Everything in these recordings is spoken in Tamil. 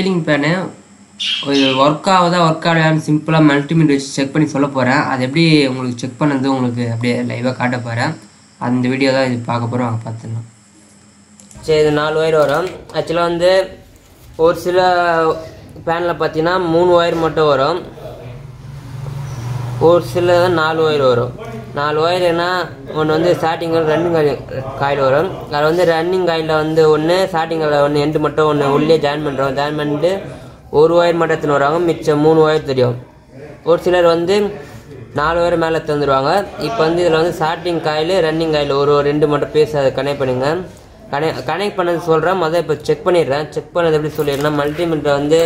சீலிங் ஃபேனு இது ஒர்க் ஆகுதா ஒர்க் ஆகலையான்னு சிம்பிளாக மல்டிமீட்டர் வச்சு செக் பண்ணி சொல்ல போகிறேன் அது எப்படி உங்களுக்கு செக் பண்ணது உங்களுக்கு அப்படியே லைவாக காட்ட போகிறேன் அந்த வீடியோ தான் இது பார்க்க போகிறோம் அங்கே பார்த்துடலாம். சரி இது நாலு ஒயர் வரும். ஆக்சுவலாக வந்து ஒரு சில பேனில் பார்த்தீங்கன்னா மூணு ஒயர் மட்டும் வரும். ஒரு சிலது நாலு ஒயர் வரும். நாலு ஒயர்னா ஒன்று வந்து ஸ்டார்டிங் ரன்னிங் காயில் வரும். அதில் வந்து ரன்னிங் காயில் வந்து ஒன்று ஸ்டார்டிங்கில் ஒன்று எண்டு மட்டும் ஒன்று உள்ளே ஜாயின் பண்ணுறோம் ஜாயின் பண்ணிட்டு ஒரு ஒயர் மட்டும் எடுத்துன்னு வருவாங்க மிச்சம் மூணு ஒயர் தெரியும். ஒரு சிலர் வந்து நாலு ஒயர் மேலே தந்துடுவாங்க இப்போ வந்து இதில் வந்து ஸ்டார்டிங் காயில் ரன்னிங் காயில் ஒரு ஒரு ரெண்டு மட்டும் பேச அதை கனெக்ட் பண்ணுங்க. கனெக்ட் கனெக்ட் பண்ணது சொல்கிறேன் மொதல் இப்போ செக் பண்ணிடுறேன். செக் பண்ணது எப்படி சொல்லிடுறேன் மல்டிமீட்டரை வந்து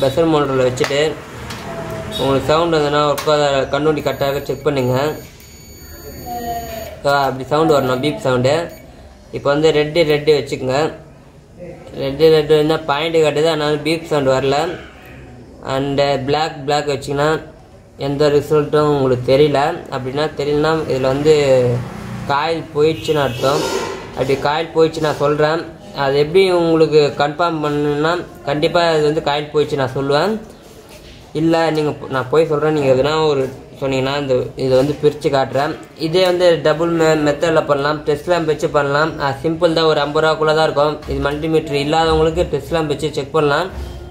பெசல் மோட்டரில் வச்சுட்டு உங்களுக்கு சவுண்ட் வந்ததுன்னா ஒர்க் கண்ணுண்டி கரெக்டாக செக் பண்ணுங்கள் அப்படி சவுண்டு வரணும் பீப் சவுண்டு இப்போ வந்து ரெட்டு ரெட்டு வச்சுக்கோங்க. ரெட்டு ரெட்டு வந்து பாயிண்ட் காட்டுது அதனால பீப் சவுண்ட் வரல. அண்டு பிளாக் பிளாக் வச்சிங்கன்னா எந்த ரிசல்ட்டும் உங்களுக்கு தெரியல. அப்படின்னா தெரியலனா இதில் வந்து காயில் போயிடுச்சுன்னு அர்த்தம். அப்படி காயில் போயிடுச்சு நான் சொல்கிறேன் அது எப்படி உங்களுக்கு கன்ஃபார்ம் பண்ணுன்னா கண்டிப்பாக அது வந்து காயில் போயிடுச்சு நான் சொல்லுவேன். இல்லை நீங்கள் நான் போய் சொல்கிறேன் நீங்கள் எதுனா ஒரு சொன்னீங்கன்னா இந்த இதை வந்து பிரித்து காட்டுறேன். இதே வந்து டபுள் மெ மெத்தடில் பண்ணலாம். டெஸ்ட் லேம்ப் வச்சு பண்ணலாம். சிம்பிள் தான். ஒரு ஐம்பது ரூபாக்குள்ளே தான் இருக்கும். இது மல்டிமீட்டர் இல்லாதவங்களுக்கு டெஸ்ட் லேம்ப் வச்சு செக் பண்ணலாம்.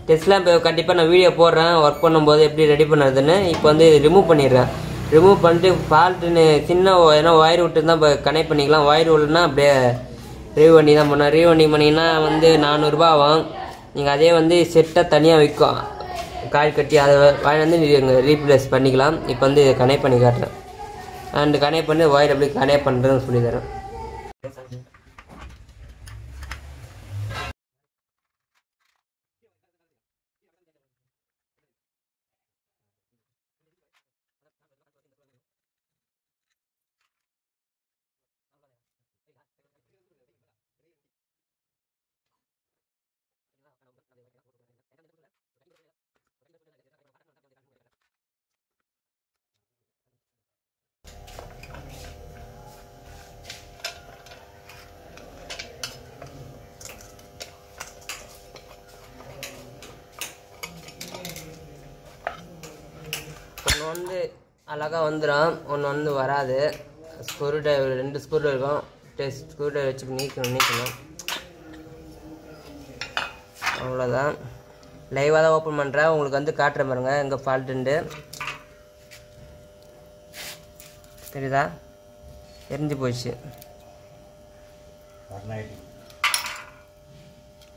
டெஸ்ட் லேம்ப் கண்டிப்பாக நான் வீடியோ போடுறேன். ஒர்க் பண்ணும்போது எப்படி ரெடி பண்ணுறதுன்னு இப்போ வந்து ரிமூவ் பண்ணிடுறேன். ரிமூவ் பண்ணிட்டு ஃபால்ட்டுன்னு சின்ன ஏன்னா ஒயர் விட்டு தான் இப்போ கனெக்ட் பண்ணிக்கலாம். ஒயர் விடலன்னா அப்படியே ரிவ் பண்ணி தான் பண்ணேன் ரிவ் பண்ணி பண்ணிங்கன்னா வந்து நானூறுரூபா ஆகும். நீங்கள் அதே வந்து செட்டாக தனியாக விற்கும் காயில் கட்டி அதை வாங்கி வந்து நீங்கள் ரீப்ளேஸ் பண்ணிக்கலாம். இப்போ வந்து கனெக்ட் பண்ணி காட்டுறேன். அண்ட் கனெக்ட் பண்ணி ஒயர் எப்படி கனெக்ட் பண்ணுறதுன்னு சொல்லித்தரேன். வந்து அழகாக வந்துடும் ஒன்று வந்து வராது. ஸ்க்ரூ டிரைவர் ரெண்டு ஸ்க்ரூ இருக்கும். டெஸ்ட் ஸ்க்ரூ டிரைவர் வச்சு நீக்கணும் நீக்கணும். அவ்வளோதான் லைவாக தான் ஓப்பன் பண்ணுறேன் உங்களுக்கு வந்து காட்டுறேன் பாருங்க. எங்கே ஃபால்ட்டுண்டு தெரியுதா? எரிஞ்சு போச்சு.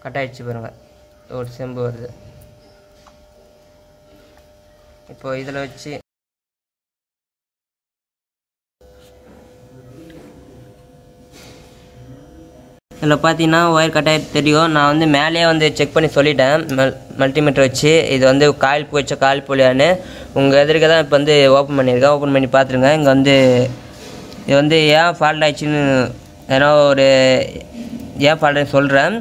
கட் ஆயிடுச்சு பாருங்க. ஒரு செம்பு வருது. இப்போ இதில் வச்சு இதில் பார்த்தீங்கன்னா ஒயர் கட்டாய தெரியும். நான் வந்து மேலேயே வந்து செக் பண்ணி சொல்லிட்டேன். மல் மல்டிமீட்டர் வச்சு. இது வந்து காயில் போயிடுச்சா காயில் போலியான்னு உங்கள் எதிர்க்க தான் இப்போ வந்து ஓப்பன் பண்ணியிருக்கேன். ஓப்பன் பண்ணி பார்த்துருங்க இங்கே வந்து இது வந்து ஏன் ஃபால்ட் ஆயிடுச்சுன்னு ஏன்னா ஒரு ஏன் ஃபால்ட்னு சொல்கிறேன்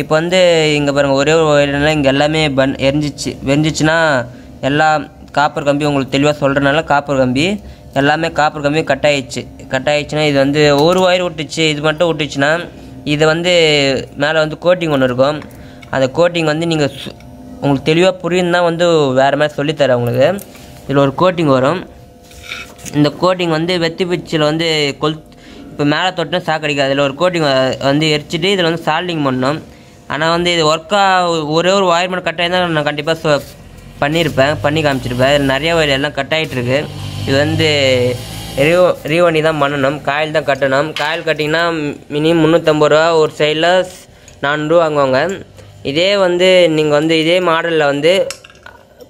இப்போ வந்து இங்கே பாருங்கள் ஒரே ஒரு ஒயர்னால இங்கே எல்லாமே பன் எரிஞ்சிச்சு. வெறிஞ்சிச்சுன்னா எல்லா காப்பர் கம்பி உங்களுக்கு தெளிவாக சொல்கிறனால காப்பர் கம்பி. எல்லாமே காப்பர் கம்பி கட் ஆயிடுச்சு. கட் ஆயிடுச்சுன்னா இது வந்து ஒரு ஒயர் விட்டுச்சு இது மட்டும் விட்டுச்சுன்னா இது வந்து மேலே வந்து கோட்டிங் ஒன்று இருக்கும். அந்த கோட்டிங் வந்து நீங்கள் உங்களுக்கு தெளிவாக புரியும் தான் வந்து வேறு மாதிரி சொல்லித்தரேன் உங்களுக்கு. இதில் ஒரு கோட்டிங் வரும். இந்த கோட்டிங் வந்து வெத்தி பிச்சில் வந்து கொல் இப்போ மேலே தொட்டும் சாக்கடிக்காது அதில் ஒரு கோட்டிங் வந்து எரிச்சிட்டு இதில் வந்து சால்டிங் பண்ணணும். ஆனால் வந்து இது ஒர்க்காக ஒரே ஒரு ஒயர் மட்டும் கட் ஆகிருந்தால் நான் கண்டிப்பாக சொ பண்ணியிருப்பேன் பண்ணி காமிச்சிருப்பேன். இதில் நிறைய ஒயர் எல்லாம் கட் ஆகிட்டு இது வந்து ரீவோ ரீவண்டி தான் பண்ணணும். காயில் தான் கட்டணும். காயில் கட்டிங்கன்னா மினிமம் முந்நூற்றம்பது ரூபா. ஒரு சைடில் நானூறுரூவா வாங்குவாங்க. இதே வந்து நீங்கள் வந்து இதே மாடலில் வந்து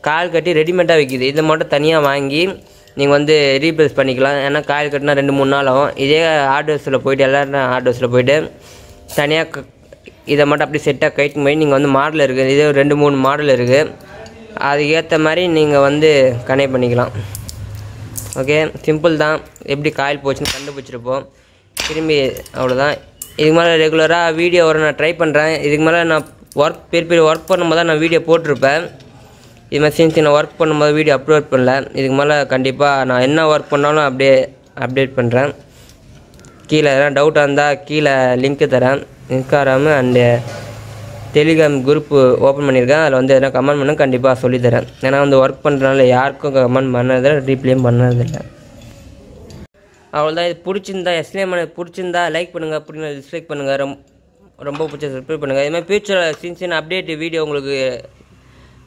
காயில் கட்டி ரெடிமேடாக விற்கிது இதை மட்டும் தனியாக வாங்கி நீங்கள் வந்து ரீப்ளேஸ் பண்ணிக்கலாம். ஏன்னா காயில் கட்டினா ரெண்டு மூணு நாள் ஆகும். இதே ஆர்டர்ஸில் போய்ட்டு எல்லோரும் ஆர்டர்ஸில் போயிட்டு தனியாக இதை மட்டும் அப்படி செட்டாக கைட்டு போய் நீங்கள் வந்து மாடல் இருக்குது இதே ரெண்டு மூணு மாடல் இருக்குது அதுக்கேற்ற மாதிரி நீங்கள் வந்து கனெக்ட் பண்ணிக்கலாம். ஓகே சிம்பிள் தான். எப்படி காயில் போச்சுன்னு கண்டுபிடிச்சிருப்போம். திரும்பி அவ்வளோதான் இதுக்கு மேலே ரெகுலராக வீடியோ வர நான் ட்ரை பண்ணுறேன் இதுக்கு மேலே நான் ஒர்க் பெரிய பெரிய ஒர்க் பண்ணும்போது தான் நான் வீடியோ போட்டிருப்பேன். இது மாதிரி சின்ன சின்ன ஒர்க் பண்ணும்போது வீடியோ அப்லோட் பண்ணல. இதுக்கு மேலே கண்டிப்பாக நான் என்ன ஒர்க் பண்ணாலும் அப்படியே அப்டேட் பண்ணுறேன் கீழே எதனா டவுட்டாக இருந்தால் கீழே லிங்க்கு தரேன். Instagram and Telegram group open பண்ணியிருக்கேன். அதில் வந்து எதனா கமெண்ட் பண்ணால் கண்டிப்பாக சொல்லித்தரேன். ஏன்னா வந்து ஒர்க் பண்ணுறதுனால யாருக்கும் கமெண்ட் பண்ணதில்லை ரீப்ளேயும் பண்ணதில்லை. அவ்வளோதான் இது பிடிச்சிருந்தா எஸ்லேம் பண்ண பிடிச்சிருந்தா லைக் பண்ணுங்கள் அப்படின்னு டிஸ்லைக் பண்ணுங்கள் ரொம்ப ரொம்ப பிடிச்ச சப்ஸ்கிரைப் பண்ணுங்கள் இதுமாதிரி ஃபியூச்சரில் சின்ன சின்ன அப்டேட் வீடியோ உங்களுக்கு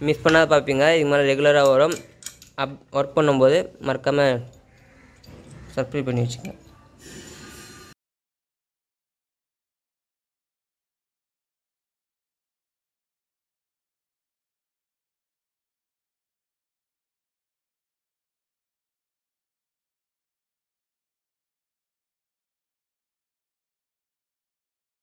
மிஸ் பண்ணாத பார்ப்பீங்க. இது மாதிரி ரெகுலராக வரும். அப் ஒர்க் பண்ணும்போது மறக்காமல் சப்ஸ்கிரைப் பண்ணி வச்சுங்க